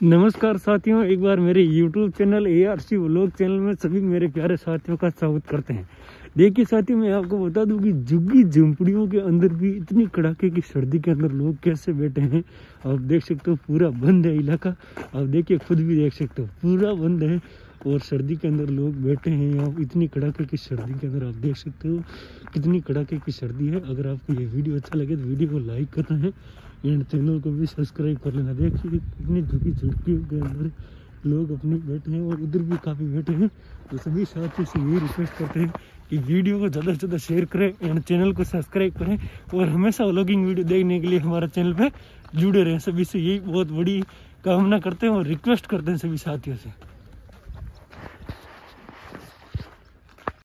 नमस्कार साथियों, एक बार मेरे YouTube channel A R C vlog channel में सभी मेरे प्यारे साथियों का स्वागत करते हैं। देखिए साथियों, मैं आपको बता दूँ कि झुग्गी झुंपड़ियों के अंदर भी इतनी कड़ाके की सर्दी के अंदर लोग कैसे बैठे हैं, आप देख सकते हो पूरा बंद है इलाका। आप देखिए, खुद भी देख सकते हो, पूरा बंद है। और सर्दी के अंदर लोग बैठे हैं यहाँ इतनी कड़ाके की सर्दी के अंदर आप देख सकते हो, कितनी कड़ाके की सर्दी है। अगर आपको ये वीडियो अच्छा लगे तो वीडियो को लाइक करना है एंड चैनल को भी सब्सक्राइब कर लेना। देखिए कितनी झुकी झुड़कियों के अंदर लोग अपने बैठे हैं और उधर भी काफ़ी बैठे हैं। तो सभी साथियों से यही रिक्वेस्ट करते हैं कि वीडियो को ज़्यादा से ज़्यादा शेयर करें एंड चैनल को सब्सक्राइब करें और हमेशा व्लॉगिंग वीडियो देखने के लिए हमारे चैनल पे जुड़े रहें। सभी से यही बहुत बड़ी कामना करते हैं और रिक्वेस्ट करते हैं सभी साथियों से।